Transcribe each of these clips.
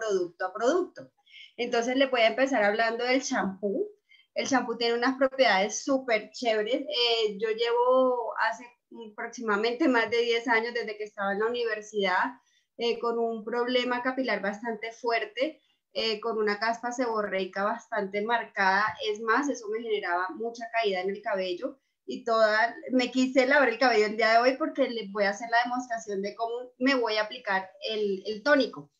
producto a producto. Entonces le voy a empezar hablando del champú. El champú tiene unas propiedades súper chéveres. Eh, yo llevo hace aproximadamente más de 10 años desde que estaba en la universidad eh, con un problema capilar bastante fuerte, eh, con una caspa seborreica bastante marcada. Es más, eso me generaba mucha caída en el cabello y toda, me quise lavar el cabello el día de hoy porque les voy a hacer la demostración de cómo me voy a aplicar el, el tónico.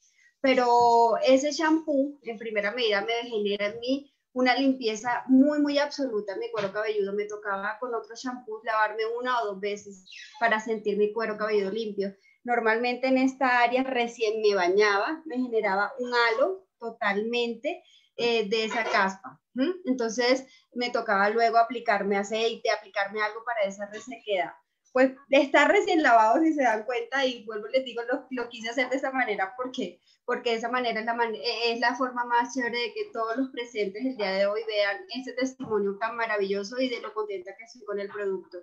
Pero ese shampoo, en primera medida, me genera en mí una limpieza muy, muy absoluta mi cuero cabelludo. Me tocaba con otro shampoo lavarme una o dos veces para sentir mi cuero cabelludo limpio. Normalmente en esta área recién me bañaba, me generaba un halo totalmente eh, de esa caspa. Entonces me tocaba luego aplicarme aceite, aplicarme algo para esa resequedad. Pues está recién lavado, si se dan cuenta, y vuelvo les digo, lo, lo quise hacer de esa manera porque porque de esa manera es la, e-, es la forma más chévere de que todos los presentes el día de hoy vean ese testimonio tan maravilloso y de lo contenta que estoy con el producto.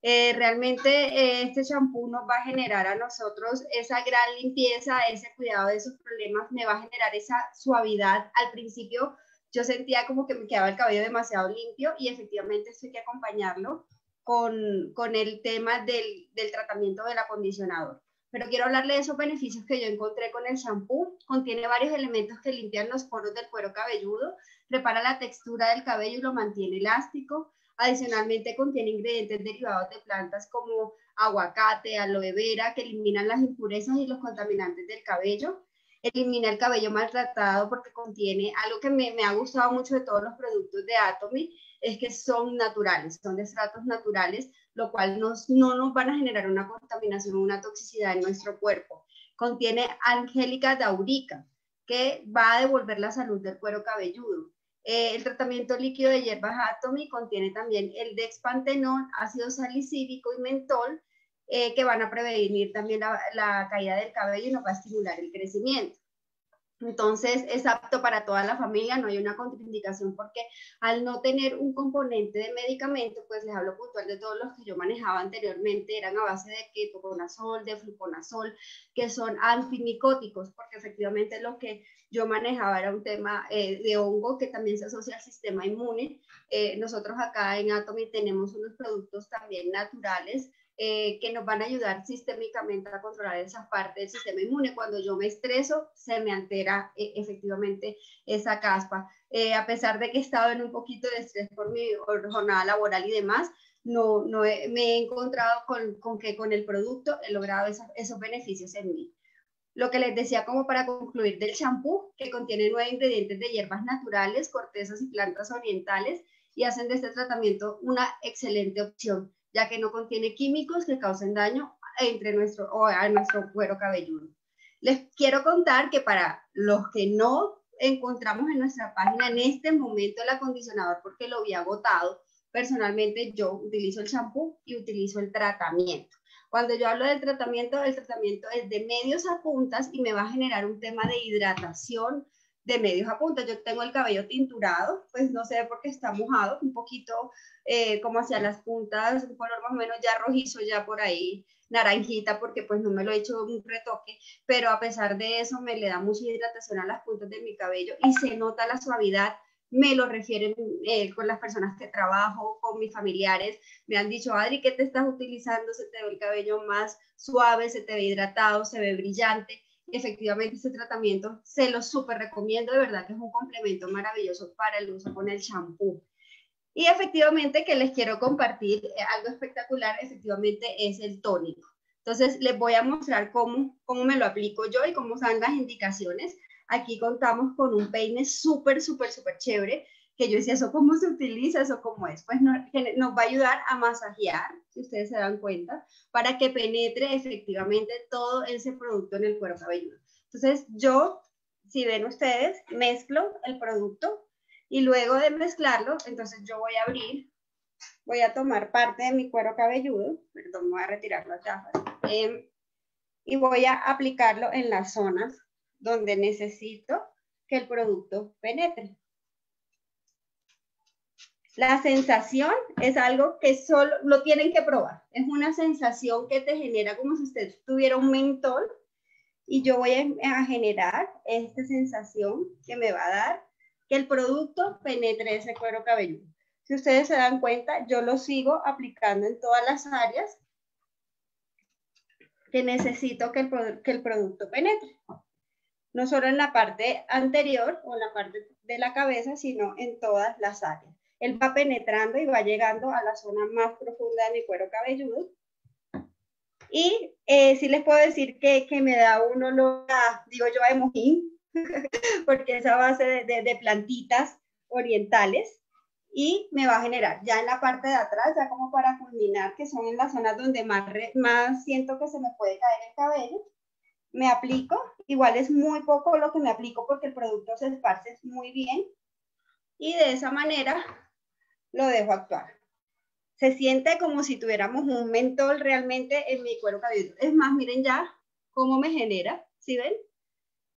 Eh, realmente eh, este champú nos va a generar a nosotros esa gran limpieza, ese cuidado de esos problemas, me va a generar esa suavidad. Al principio yo sentía como que me quedaba el cabello demasiado limpio y efectivamente esto hay que acompañarlo con, con el tema del, del tratamiento del acondicionador pero quiero hablarle de esos beneficios que yo encontré con el shampoo. Contiene varios elementos que limpian los poros del cuero cabelludo, repara la textura del cabello y lo mantiene elástico. Adicionalmente contiene ingredientes derivados de plantas como aguacate, aloe vera, que eliminan las impurezas y los contaminantes del cabello. Elimina el cabello maltratado porque contiene algo que me, me ha gustado mucho de todos los productos de Atomy, es que son naturales, son estratos naturales, lo cual nos, no nos van a generar una contaminación una toxicidad en nuestro cuerpo. Contiene angélica daurica, que va a devolver la salud del cuero cabelludo. Eh, el tratamiento líquido de hierbas Atomy contiene también el dexpantenol, ácido salicílico y mentol, eh, que van a prevenir también la, la caída del cabello y nos va a estimular el crecimiento. Entonces es apto para toda la familia, no hay una contraindicación porque al no tener un componente de medicamento, pues les hablo puntual de todos los que yo manejaba anteriormente, eran a base de ketoconazol, de fluconazol, que son antimicóticos, porque efectivamente lo que yo manejaba era un tema eh, de hongo que también se asocia al sistema inmune. Eh, nosotros acá en Atomy tenemos unos productos también naturales eh, que nos van a ayudar sistémicamente a controlar esa parte del sistema inmune. Cuando yo me estreso, se me altera eh, efectivamente esa caspa. Eh, a pesar de que he estado en un poquito de estrés por mi jornada laboral y demás, no, no me he encontrado con, con, que con el producto he logrado esos beneficios en mí. Lo que les decía como para concluir del champú, que contiene nueve ingredientes de hierbas naturales, cortezas y plantas orientales y hacen de este tratamiento una excelente opción ya que no contiene químicos que causen daño entre nuestro, o a nuestro cuero cabelludo. Les quiero contar que para los que no encontramos en nuestra página en este momento el acondicionador porque lo había agotado, personalmente yo utilizo el shampoo y utilizo el tratamiento. Cuando yo hablo del tratamiento, el tratamiento es de medios a puntas y me va a generar un tema de hidratación, de medios a punta. Yo tengo el cabello tinturado, pues no sé por qué está mojado, un poquito eh, como hacia las puntas, un color más o menos ya rojizo, ya por ahí naranjita, porque pues no me lo he hecho un retoque, pero a pesar de eso me le da mucha hidratación a las puntas de mi cabello y se nota la suavidad. Me lo refieren eh, con las personas que trabajo, con mis familiares. Me han dicho, Adri, ¿qué te estás utilizando? Se te ve el cabello más suave, se te ve hidratado, se ve brillante efectivamente este tratamiento se lo súper recomiendo, de verdad que es un complemento maravilloso para el uso con el champú. Y efectivamente que les quiero compartir eh, algo espectacular, efectivamente es el tónico. Entonces les voy a mostrar cómo, cómo me lo aplico yo y cómo son las indicaciones. Aquí contamos con un peine súper, súper, súper chévere que yo decía, ¿eso cómo se utiliza? ¿Eso cómo es? Pues nos, nos va a ayudar a masajear, si ustedes se dan cuenta, para que penetre efectivamente todo ese producto en el cuero cabelludo. Entonces, yo, si ven ustedes, mezclo el producto y luego de mezclarlo, entonces yo voy a abrir, voy a tomar parte de mi cuero cabelludo, perdón, voy a retirar las gafas, em, y voy a aplicarlo en las zonas donde necesito que el producto penetre. La sensación es algo que solo lo tienen que probar. Es una sensación que te genera como si usted tuviera un mentol y yo voy a generar esta sensación que me va a dar que el producto penetre ese cuero cabelludo. Si ustedes se dan cuenta, yo lo sigo aplicando en todas las áreas que necesito que el, que el producto penetre. No solo en la parte anterior o en la parte de la cabeza, sino en todas las áreas. Él va penetrando y va llegando a la zona más profunda de mi cuero cabelludo. Y eh, sí les puedo decir que, que me da un olor, digo yo, de mojín, porque esa base de, de, plantitas orientales y me va a generar ya en la parte de atrás, ya como para culminar, que son en las zonas donde más, más siento que se me puede caer el cabello, me aplico, igual es muy poco lo que me aplico porque el producto se esparce muy bien y de esa manera lo dejo actuar. Se siente como si tuviéramos un mentol realmente en mi cuero cabelludo. Es más, miren ya cómo me genera, ¿sí ven?